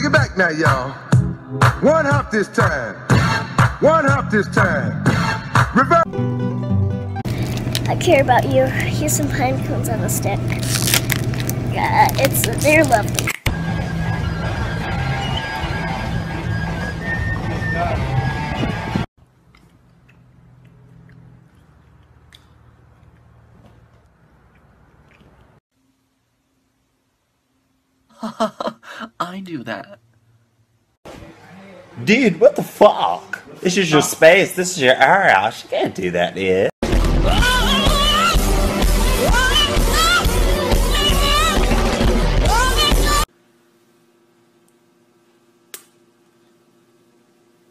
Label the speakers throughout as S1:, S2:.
S1: Take it back now, y'all. One hop this time. One hop this time. Reverse.
S2: I care about you. Here's some pine cones on a stick. Yeah, it's they're lovely.
S3: I do that.
S4: Dude, what the fuck? This is your space. This is your area. She can't do that, dude.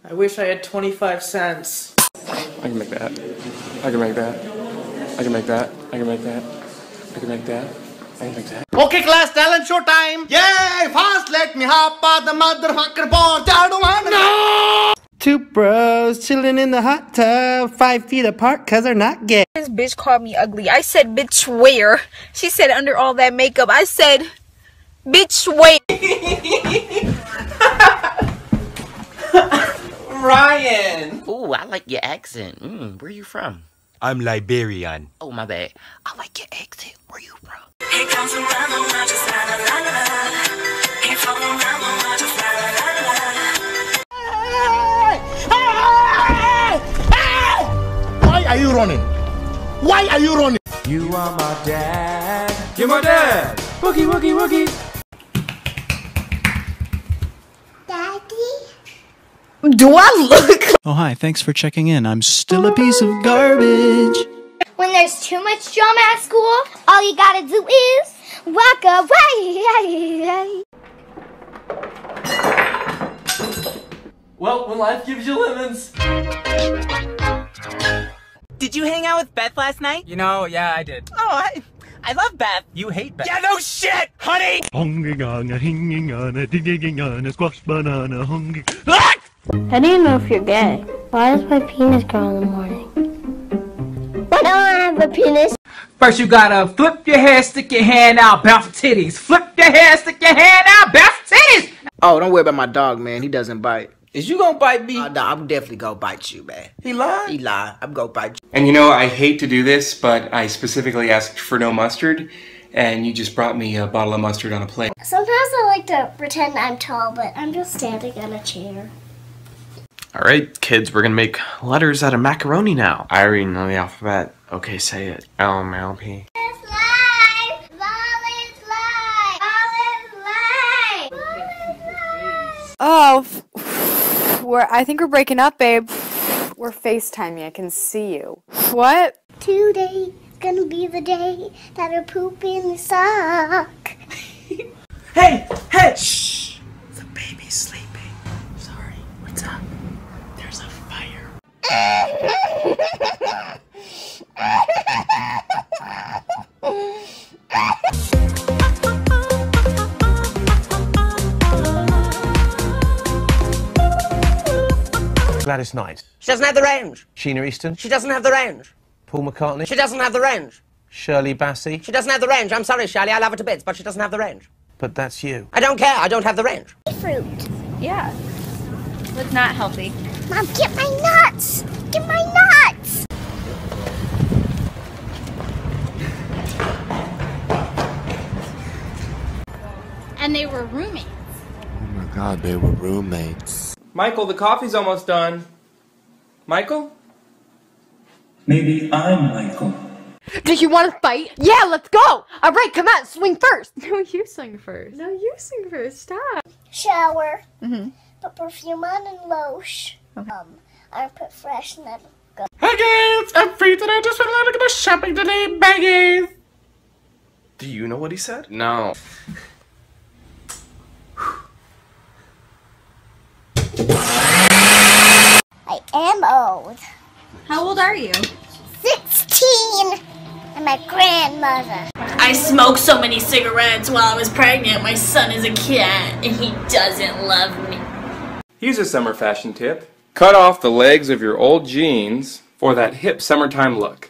S5: I wish I had 25 cents.
S6: I can make that. I can make that. I can make that. I can make that. I can make that. I can make that.
S7: Okay, class, talent show time. Yay! Fast, let me hop on the motherfucker board. No!
S5: Two bros chilling in the hot tub, five feet apart, cause they're not gay.
S8: This bitch called me ugly. I said, bitch, where? She said, under all that makeup. I said, bitch, where?
S5: Ryan!
S3: Ooh, I like your accent. Mm, where are you from?
S9: I'm Liberian.
S3: Oh, my bad. I like your accent. Where you from?
S10: He comes around the just la la la la la. He flows around just la la la la la.
S7: Why are you running? Why are you running?
S9: You are my dad.
S6: You're my dad! Wookie, wookie, wookie!
S8: Do I look
S11: Oh, hi. Thanks for checking in. I'm still a piece of garbage.
S2: When there's too much drama at school, all you gotta do is walk away.
S5: Well, when life gives you lemons.
S12: Did you hang out with Beth last night?
S5: You know, yeah, I did.
S12: Oh, I, I love Beth.
S5: You hate Beth.
S12: Yeah, no shit, honey.
S13: Hungry on a hinging on a digging on a squash banana hungry.
S2: How do you know if you're gay? Why does my penis grow in the morning? Why don't I have a penis?
S5: First, you gotta flip your hair, stick your hand out, bounce titties. Flip your hair, stick your hand out, bounce titties.
S7: Oh, don't worry about my dog, man. He doesn't bite.
S5: Is you gonna bite me?
S7: Uh, no, I'm definitely gonna bite you, man.
S5: He lied?
S7: He lied. I'm gonna bite you.
S6: And you know, I hate to do this, but I specifically asked for no mustard, and you just brought me a bottle of mustard on a plate.
S2: Sometimes I like to pretend I'm tall, but I'm just standing on a chair.
S9: Alright, kids, we're gonna make letters out of macaroni now. I already know the alphabet. Okay, say it. L M L P.
S14: Oh, we're. I think we're breaking up, babe. We're FaceTiming. I can see you. What?
S2: Today is gonna be the day that I poop in the sock.
S5: Hey, hey!
S3: Shh.
S9: Gladys Knight.
S7: She doesn't have the range.
S9: Sheena Easton.
S7: She doesn't have the range.
S9: Paul McCartney.
S7: She doesn't have the range.
S9: Shirley Bassey.
S7: She doesn't have the range. I'm sorry, Shirley. I love her to bits, but she doesn't have the range.
S9: But that's you.
S7: I don't care. I don't have the range.
S2: Fruit.
S14: Yeah. It's not healthy.
S2: Mom, get my nuts! Get my nuts!
S14: And they were roommates.
S13: Oh my god, they were roommates.
S6: Michael, the coffee's almost done. Michael?
S15: Maybe I'm Michael.
S14: Do you want to fight? Yeah, let's go! Alright, come on, swing first! No, you swing first. No, you swing first. Stop.
S2: Shower.
S14: Mm-hmm.
S2: Put perfume on and lotion. Um, armpit freshener. Go.
S5: Hey guys, I'm free today. Just went out to go shopping today, baggies.
S9: Do you know what he said? No.
S2: I am old.
S14: How old are you?
S2: 16! I'm my grandmother.
S16: I smoked so many cigarettes while I was pregnant. My son is a cat and he doesn't love me.
S6: Here's a summer fashion tip. Cut off the legs of your old jeans for that hip summertime look.